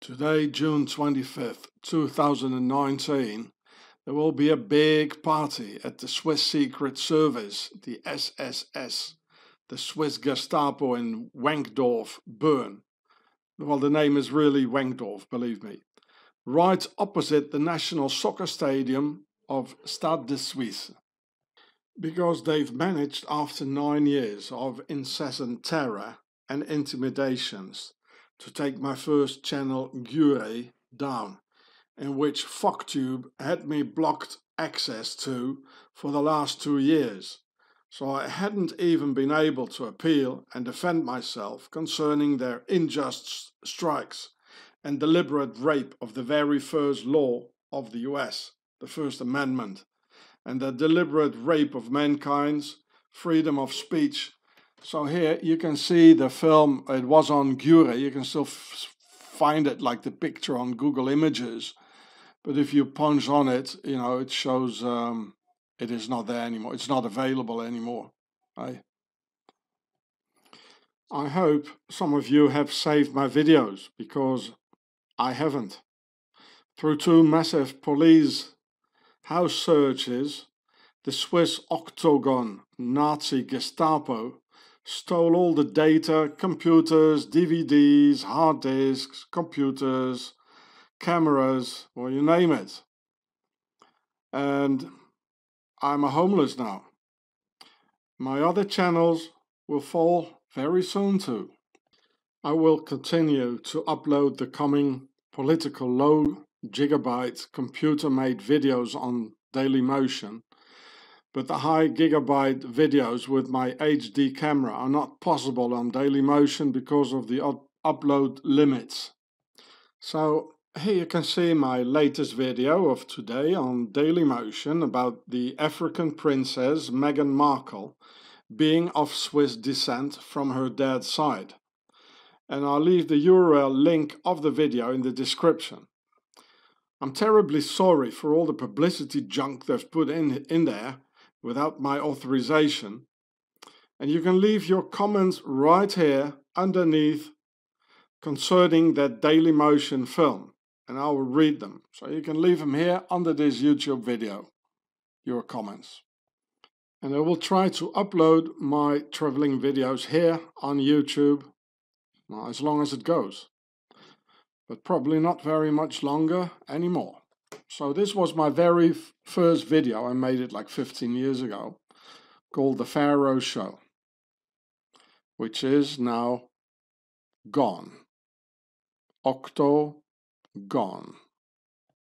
Today, June 25th, 2019, there will be a big party at the Swiss Secret Service, the SSS, the Swiss Gestapo in Wankdorf, Bern. Well, the name is really Wankdorf, believe me. Right opposite the National Soccer Stadium of Stade de Suisse. Because they've managed, after nine years of incessant terror and intimidations, to take my first channel Giureh down, in which FockTube had me blocked access to for the last two years. So I hadn't even been able to appeal and defend myself concerning their unjust strikes and deliberate rape of the very first law of the US, the First Amendment, and the deliberate rape of mankind's freedom of speech so here you can see the film, it was on Giureh, you can still find it like the picture on Google Images. But if you punch on it, you know, it shows um, it is not there anymore. It's not available anymore. Right? I hope some of you have saved my videos because I haven't. Through two massive police house searches, the Swiss Octagon Nazi Gestapo stole all the data, computers, DVDs, hard disks, computers, cameras, or you name it. And I'm a homeless now. My other channels will fall very soon too. I will continue to upload the coming political low gigabyte computer made videos on Dailymotion but the high gigabyte videos with my HD camera are not possible on Dailymotion because of the up upload limits. So here you can see my latest video of today on Dailymotion about the African princess Meghan Markle being of Swiss descent from her dad's side. And I'll leave the URL link of the video in the description. I'm terribly sorry for all the publicity junk they've put in, in there without my authorization. And you can leave your comments right here underneath concerning that Daily Motion film and I will read them. So you can leave them here under this YouTube video, your comments. And I will try to upload my traveling videos here on YouTube well, as long as it goes. But probably not very much longer anymore. So this was my very first video. I made it like 15 years ago called The Pharaoh Show, which is now gone. Octo gone.